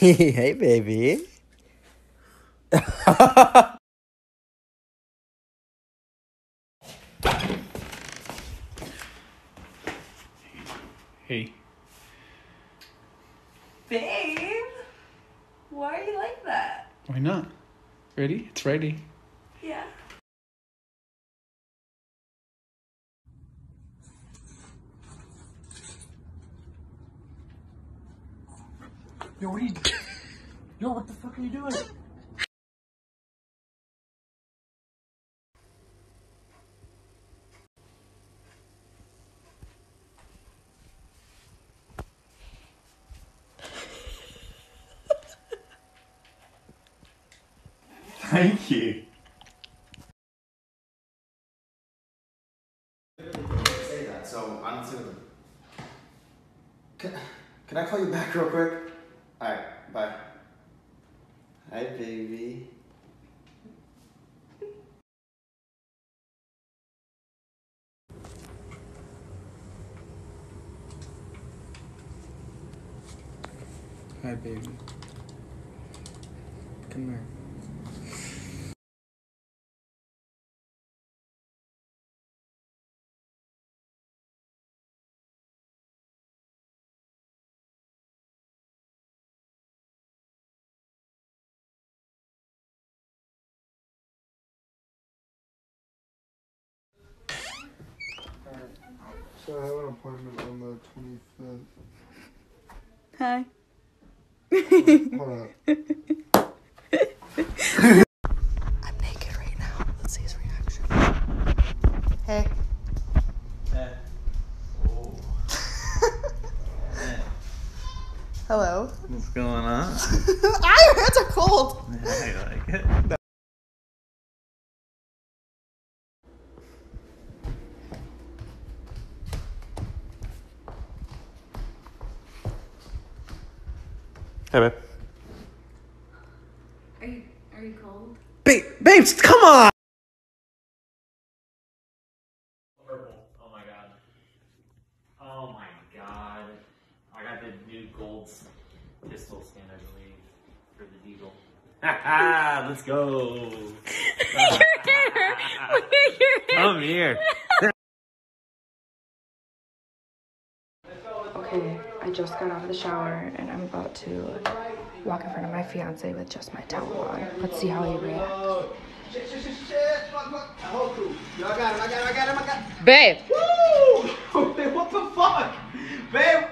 hey, baby. Hey. Babe, why are you like that? Why not? Ready? It's ready. Yeah. Yo, what are you? Yo, what the fuck are you doing? Thank you. Say that, so I'm just gonna. Can, can I call you back real quick? Alright, bye. Hi, baby. Hi, baby. Come here. So I have an appointment on the 25th. Hi. Hold up. I'm naked right now. Let's see his reaction. Hey. Hey. Oh. Hello. What's going on? your hands are cold. I like it. Hey, babe. Are you are you cold? Ba- babes, come on! Purple. Oh my god. Oh my god. I got the new gold pistol skin, I believe, for the Deagle. Haha, let's go. Come here. I just got out of the shower and I'm about to walk in front of my fiance with just my towel on. Let's see how he reacts. Babe, what the fuck? Babe!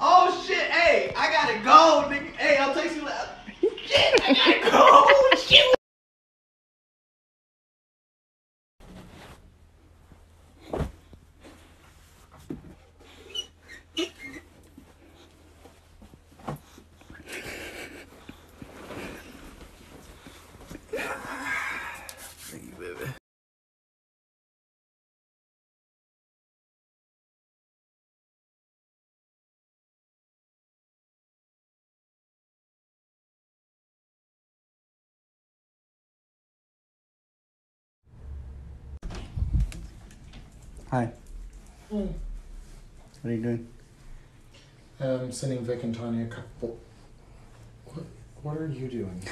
Oh shit, hey, I gotta go, nigga. Hey, I'll text you later. Shit, I gotta go. Hi. What are you doing? Um, sending Vic and Tanya a couple. What, what are you doing?